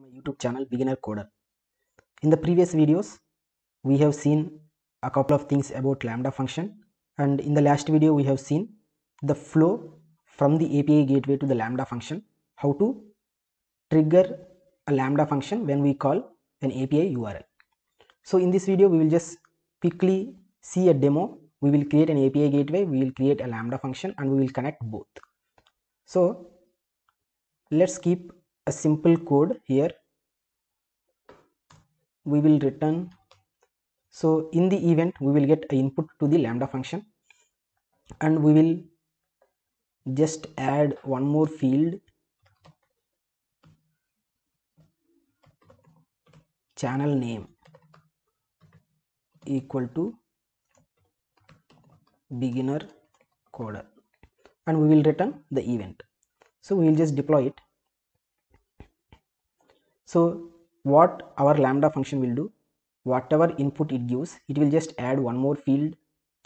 my YouTube channel Beginner Coder. In the previous videos, we have seen a couple of things about Lambda function and in the last video we have seen the flow from the API gateway to the Lambda function, how to trigger a Lambda function when we call an API URL. So in this video we will just quickly see a demo. We will create an API gateway, we will create a Lambda function and we will connect both. So let's keep a simple code here. We will return. So in the event we will get input to the lambda function. And we will just add one more field. Channel name equal to beginner coder. And we will return the event. So we will just deploy it so what our lambda function will do whatever input it gives it will just add one more field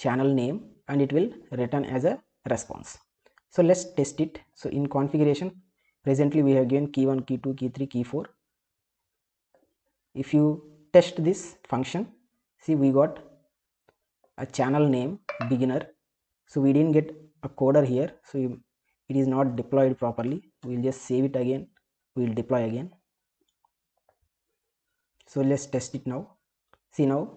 channel name and it will return as a response. So let's test it. So in configuration presently we have given key 1 key 2 key 3 key 4 if you test this function see we got a channel name beginner. So we didn't get a coder here. So you, it is not deployed properly. We'll just save it again. We'll deploy again so let's test it now. See now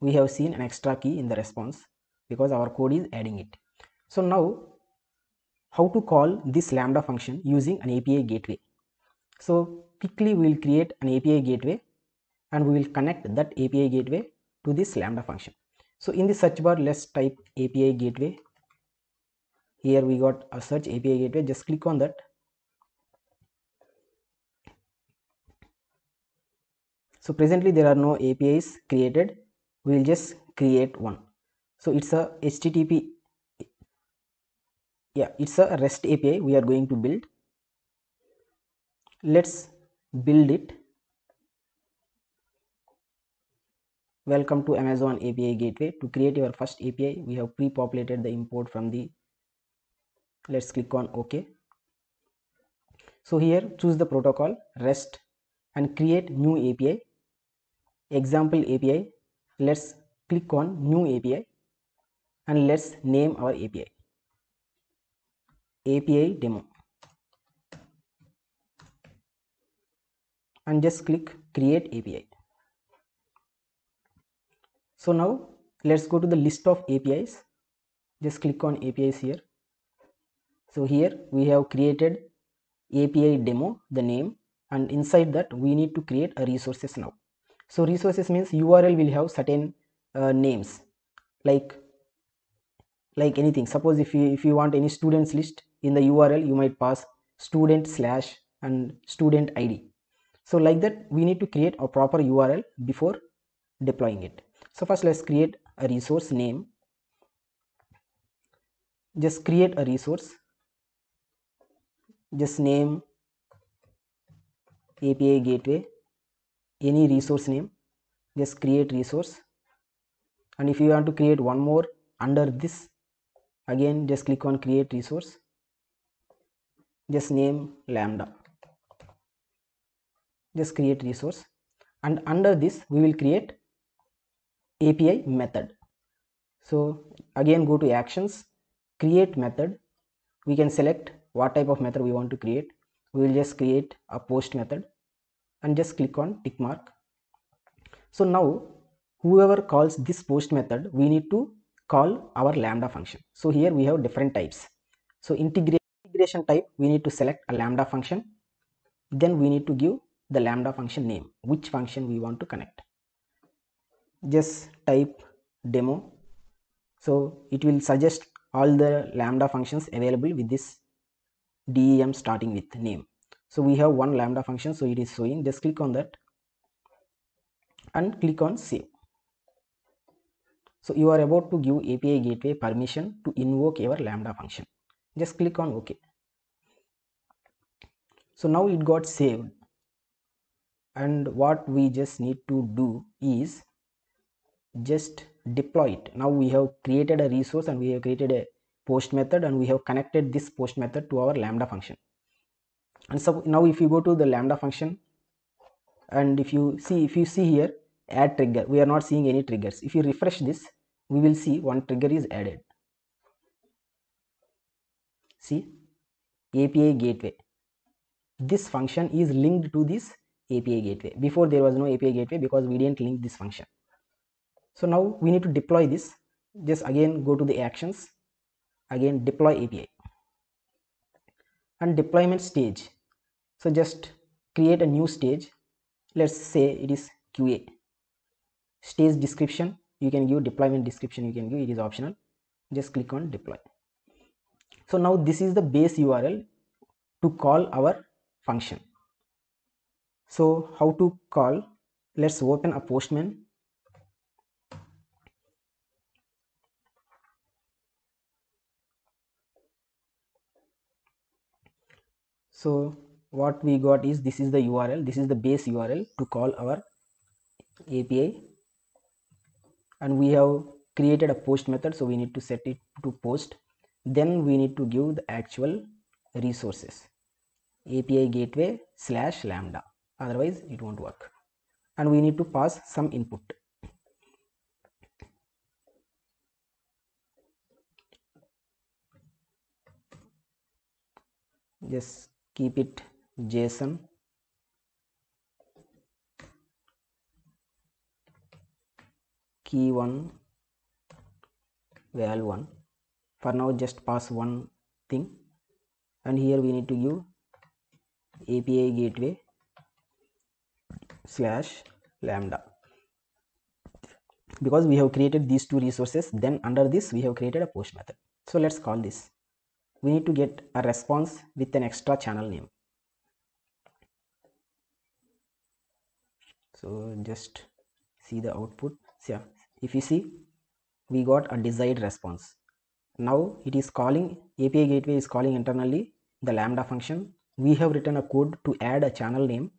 we have seen an extra key in the response because our code is adding it. So now how to call this lambda function using an api gateway? So quickly we will create an api gateway and we will connect that api gateway to this lambda function. So in the search bar let's type api gateway. Here we got a search api gateway. Just click on that so presently there are no apis created. We will just create one. So it's a http yeah it's a rest api we are going to build. Let's build it. Welcome to amazon api gateway. To create your first api we have pre-populated the import from the let's click on ok. So here choose the protocol rest and create new api example API let's click on new API and let's name our API API demo. And just click create API so now let's go to the list of APIs just click on APIs here. So here we have created API demo the name and inside that we need to create a resources now so resources means url will have certain uh, names like like anything. Suppose if you if you want any students list in the url you might pass student slash and student id so like that we need to create a proper url before deploying it. So first let's create a resource name. Just create a resource. Just name api gateway any resource name just create resource. And if you want to create one more under this again just click on create resource. Just name lambda. Just create resource. And under this we will create api method. So again go to actions create method. We can select what type of method we want to create. We will just create a post method and just click on tick mark. So now whoever calls this post method we need to call our lambda function. So here we have different types. So integration type we need to select a lambda function. Then we need to give the lambda function name which function we want to connect. Just type demo. So it will suggest all the lambda functions available with this dem starting with name so we have one lambda function. So it is showing. Just click on that and click on save. So you are about to give api gateway permission to invoke your lambda function. Just click on ok. So now it got saved. And what we just need to do is just deploy it. Now we have created a resource and we have created a post method and we have connected this post method to our lambda function and so now if you go to the lambda function and if you see if you see here add trigger. We are not seeing any triggers. If you refresh this we will see one trigger is added. See? Api gateway. This function is linked to this api gateway. Before there was no api gateway because we didn't link this function. So now we need to deploy this. Just again go to the actions. Again deploy api and deployment stage so just create a new stage. Let's say it is qa stage description you can give deployment description you can give it is optional. Just click on deploy. So now this is the base url to call our function. So how to call? Let's open a postman. So what we got is this is the url this is the base url to call our api and we have created a post method so we need to set it to post. Then we need to give the actual resources. Api gateway slash lambda. Otherwise it won't work. And we need to pass some input. Just keep it json key 1 val 1 for now just pass one thing. And here we need to give api gateway slash lambda. Because we have created these two resources then under this we have created a post method. So let's call this. We need to get a response with an extra channel name so just see the output. So if you see we got a desired response. Now it is calling api gateway is calling internally the lambda function. We have written a code to add a channel name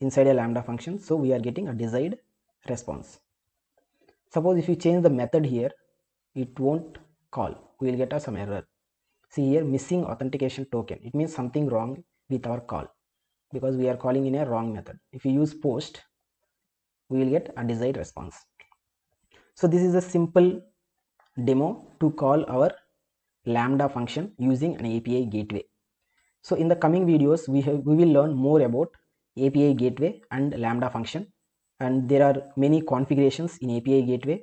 inside a lambda function. So we are getting a desired response. Suppose if you change the method here it won't call. We will get some error. See here missing authentication token. It means something wrong with our call because we are calling in a wrong method. If you use post we will get a desired response. So this is a simple demo to call our lambda function using an api gateway. So in the coming videos we have we will learn more about api gateway and lambda function. And there are many configurations in api gateway.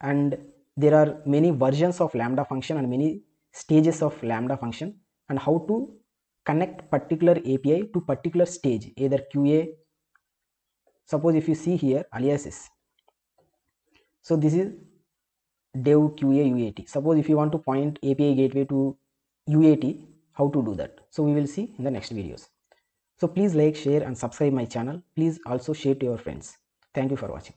And there are many versions of lambda function and many stages of lambda function. And how to connect particular API to particular stage either QA suppose if you see here aliases so this is dev QA UAT suppose if you want to point API gateway to UAT how to do that? So we will see in the next videos. So please like share and subscribe my channel. Please also share to your friends. Thank you for watching